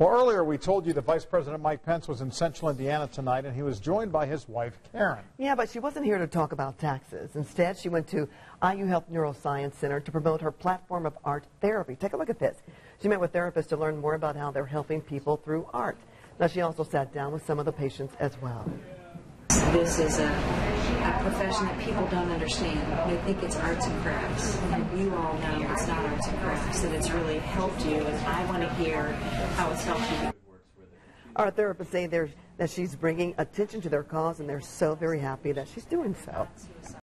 Well, earlier we told you that Vice President Mike Pence was in Central Indiana tonight, and he was joined by his wife, Karen. Yeah, but she wasn't here to talk about taxes. Instead, she went to IU Health Neuroscience Center to promote her platform of art therapy. Take a look at this. She met with therapists to learn more about how they're helping people through art. Now, she also sat down with some of the patients as well. This is a, a profession that people don't understand. They think it's arts and crafts. You all know it's not arts and crafts, that it's really helped you, and I want to hear how it's helped you. Our therapists say that she's bringing attention to their cause, and they're so very happy that she's doing so.